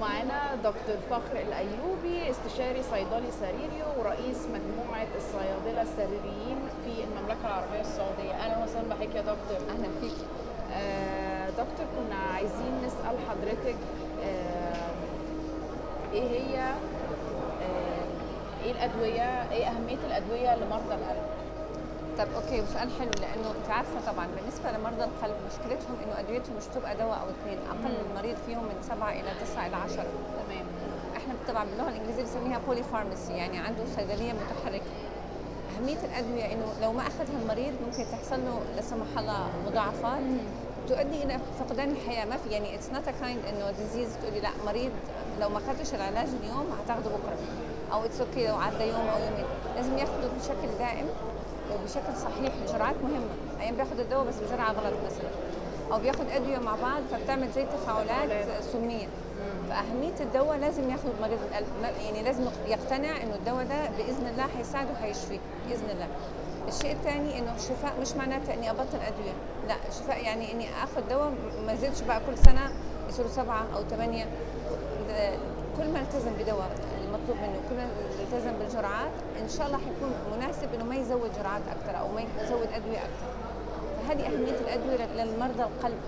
ومعانا دكتور فخر الأيوبي استشاري صيدلي سريري ورئيس مجموعة الصيادلة السريريين في المملكة العربية السعودية. أهلا وسهلا بحضرتك يا دكتور. أهلا فيك. آه، دكتور كنا عايزين نسأل حضرتك آه، إيه هي آه، إيه الأدوية إيه أهمية الأدوية لمرضى القلب؟ طب أوكي سؤال حلو لأنه أنت عارفة طبعا بالنسبة لمرضى القلب مشكلتهم إنه أدويتهم مش تبقى دواء أو اثنين أقل مم. المريض فيهم من سبعة إلى تسعة إلى عشرة. تمام. إحنا طبعا باللغة الإنجليزية بنسميها polypharmacy يعني عنده صيدلية متحركة. أهمية الأدوية إنه لو ما أخذها المريض ممكن تحصل له لا سمح الله مضاعفات. تؤدي إلى فقدان الحياة. ما في يعني it's not kind إنه disease تقولي لا مريض لو ما أخذتش العلاج اليوم هتاخده بكرة أو it's okay لو عدى يوم أو يومين. لازم ياخده بشكل دائم. وبشكل صحيح بجرعات مهمة. أيام بياخد الدواء بس بجرعة غلط مثلا. أو بياخد أدوية مع بعض فبتعمل زي تفاعلات سمية. فأهمية الدواء لازم ياخذ مريض القلب يعني لازم يقتنع إنه الدواء ده بإذن الله هيساعده وهيشفيه بإذن الله. الشيء الثاني إنه الشفاء مش معناته إني أبطل أدوية. لا الشفاء يعني إني اخذ دواء ما زيدش بقى كل سنة يصيروا سبعة أو ثمانيه كل ما التزم بدواء. المطلوب منه كل التزم بالجرعات إن شاء الله حيكون مناسب إنه ما يزود جرعات أكثر أو ما يزود أدوية أكثر فهذه أهمية الأدوية للمرضى القلب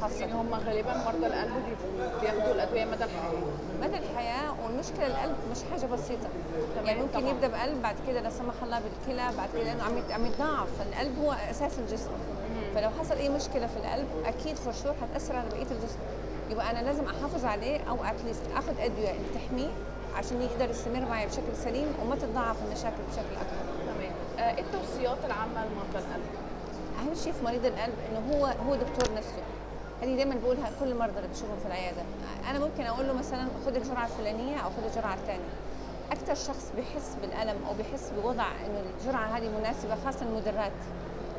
خاصة. يعني هم غالبا مرضى القلب بيبقوا بياخدوا الأدوية مدى الحياة. مدى الحياة والمشكلة القلب مش حاجة بسيطة. يعني ممكن طبعاً. يبدأ بقلب بعد كده لا سمح الله بالكلى بعد كده لأنه عم يت- عم يتضاعف. القلب هو أساس الجسم. فلو حصل أي مشكلة في القلب أكيد فور حتأثر على بقية الجسم. يبقى أنا لازم أحافظ عليه أو اتليست اخذ أدوية. اللي تحميه عشان يقدر يستمر معي بشكل سليم وما تتضاعف المشاكل بشكل أكبر. تمام. آه، إيه التوصيات العامة لمرضى القلب؟ أهم شيء في مريض القلب إنه هو هو دكتور نفسه هذه دايما بقولها كل المرضى اللي بشوفهم في العيادة. أنا ممكن أقول له مثلا خذ الجرعة الفلانية أو خذ الجرعة الثانية أكثر شخص بيحس بالألم أو بيحس بوضع إنه الجرعة هذه مناسبة خاصة المدرات.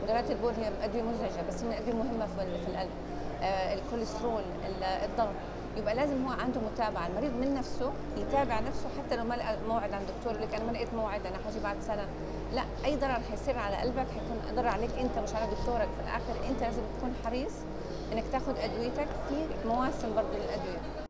مدرات البول هي ادويه مزعجة بس من ادويه مهمة في ال- في القلب. آه الكوليسترول ال- الضغط. يبقى لازم هو عنده متابعة. المريض من نفسه يتابع نفسه حتى لو ما لقى موعد عند دكتور يقول لك أنا ما لقيت موعد أنا حاجي بعد سنة. لا أي ضرر حيصير على قلبك حيكون ضرر عليك أنت مش على دكتورك. في الآخر أنت لازم تكون حريص إنك تاخذ أدويتك في مواسم برضه للأدوية.